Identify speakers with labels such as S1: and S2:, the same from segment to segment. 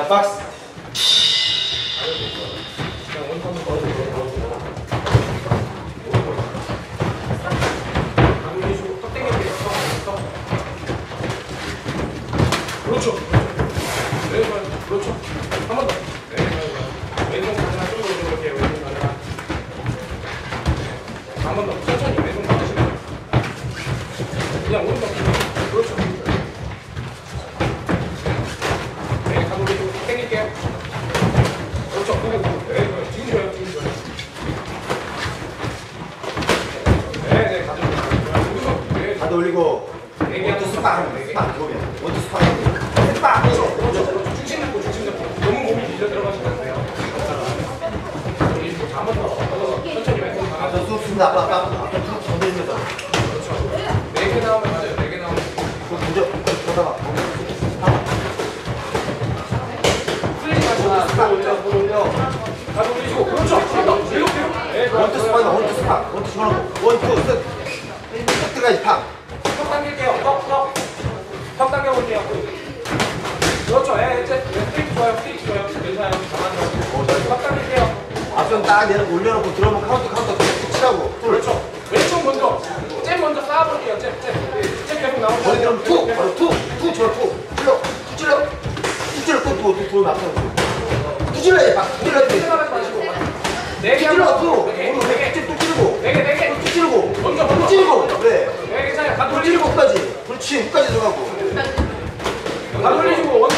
S1: 자, 박스.
S2: 그렇죠. 그렇죠. 그냥 오른손. 그렇죠. 네, 가도 왼쪽 당길게요. 그렇죠. 그리고 네, 좋아요. 지금 좋아요. 지금 좋아요. 네, 네, 가도 좋아요.
S1: 다들 올리고. 원투 스파. 스파. 원투 스파. 스파!
S2: 중심 잡고 중심 잡고 너무 몸이 밀려 들어가시면 안 돼요. 우리 한번 더, 더 천천히
S1: 아,
S2: 가서
S1: 저 수업습니다. 아빠, 아빠, 앞선 딱 내려 올려놓고 들어오면 카운트, 카운트 그냥 툭 치라고. 둘.
S2: 그렇죠. 왼쪽 먼저. 잽 먼저 쌓아볼게요. 잽, 잽. 잽 계속 나오죠.
S1: 거기 들어오면 툭! 바로 툭! 툭 쳐, 툭! 찔러! 툭 찔러! 툭 찔러! 또, 또, 또, 들어오면 앞선. 툭 팍! 툭
S2: 마시고. 네툭개
S1: 찔러,
S2: 한번.
S1: 툭!
S2: 네 개,
S1: 오늘 네왜
S2: 개.
S1: 툭 찌르고.
S2: 네 개, 네 개.
S1: 툭 찌르고.
S2: 먼저,
S1: 툭
S2: 먼저.
S1: 찌르고. 그래.
S2: 네, 괜찮아요.
S1: 툭 찌르고. 끝까지. 그렇지, 끝까지 들어가고.
S2: 가도 올리시고, 원투.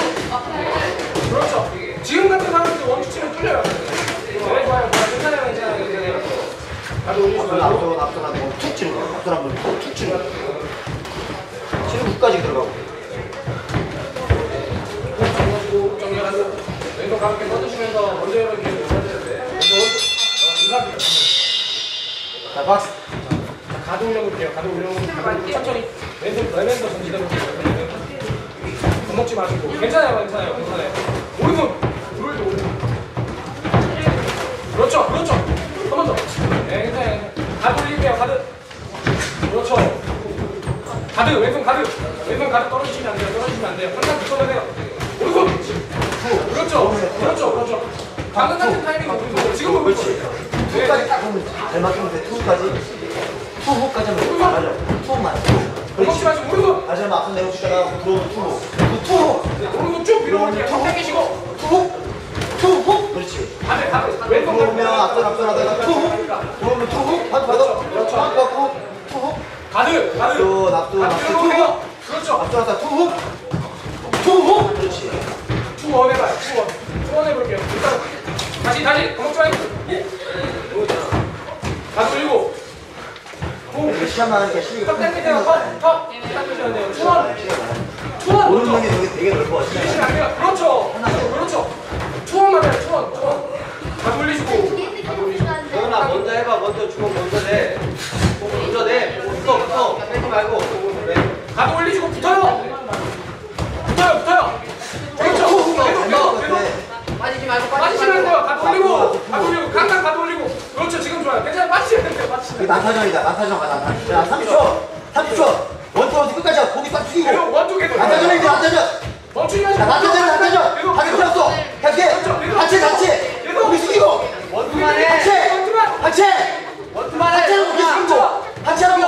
S2: 그렇죠. 지금 같은 상황에서 원투 치면 뚫려요. 네, 좋아요. 좋아요. 괜찮아요. 괜찮아요. 괜찮아요. 괜찮아요, 괜찮아요, 괜찮아요. 오른손, 돌도 오른손. 그렇죠, 그렇죠. 가드, 왼손 가드. 왼손 가드 떨어지시면 안 돼요, 떨어지시면 안 돼요. 항상 붙여주세요. 오른손. 그렇죠, 그렇죠, 그렇죠. 방금 같은 타이밍 오른손. 지금은 그렇지. 네.
S1: 투까지 딱 보면 잘 맞추면 돼. 투까지. 투후까지 하면 돼. 맞아. 투만.
S2: 겁먹지 마시고 오른손.
S1: 다시 한번 앞선 내고 싶다가 들어오면 투후. 그 투후.
S2: 네, 오른손 쭉 밀어볼게요. 턱 당기시고.
S1: 투후. 투후. 그렇지.
S2: 가드, 가드. 왼손 가드.
S1: 들어오면 앞선 앞선 하다가 투후. 들어오면 투후. 한 받아.
S2: 그렇죠.
S1: 한 받고 투후.
S2: 가드, 가드. 가드
S1: 납도
S2: 들어오세요.
S1: 투후.
S2: 그렇죠.
S1: 하다 투후. 투후. 그렇지.
S2: 투원 해봐요. 투원. 투원 해볼게요. 일단 다시 다시 겁먹지 말고. 가드 올리고. 오.
S1: 이렇게 시간만 하니까 시간이
S2: 턱 당기세요. 턱, 턱. 당기셔야 돼요. 투원. 투원.
S1: 오른손이
S2: 그렇죠.
S1: 되게 넓어.
S2: 그렇죠. 투원 맞아요. 투원. 투원. 가드 올리시고. 가드 올리시고.
S3: 도훈아 먼저 해봐 먼저 주먹 먼저 내 먼저 내 붙어 붙어 빼지 말고
S2: 가드 올리시고 붙어요. 붙어요. 붙어요. 그렇죠.
S1: 투후가
S2: 계속
S1: 잘
S2: 계속
S1: 나올 것
S2: 계속.
S1: 같아.
S3: 빠지지 말고
S2: 빠지시면 안 돼요. 가드 올리고. 가드 올리고. 강강 가드 올리고. 그렇죠. 지금 좋아요. 괜찮아요. 빠지시면 돼요. 빠지시면
S1: 이거
S2: 돼요.
S1: 난타전이다. 난타전 가 난타전. 자, 30초. 30초. 원투 원투 끝까지 하고 고기
S2: 원투 계속.
S1: 난타전이다. 난타전.
S2: 멈추지 마시고.
S1: 자, 난타전 난타전.
S2: 계속.
S1: 가게 풀었어. 가게. 하체 하체. 고기 숙이고.
S3: 원투만 해
S1: 하체.
S2: 원투만.
S1: 하체.
S3: 원투만 해
S1: 하체로 고기 숙이고. 하체라고.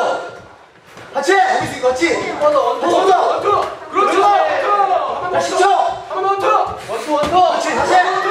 S1: 하체. 고기 숙이고 맞지?
S3: 원투 원투
S1: 원투.
S2: 그렇죠.
S1: 원투.
S2: 원투.
S1: 자, 10초.
S2: 한번 원투.
S3: 원투 원투
S1: 그렇지. 하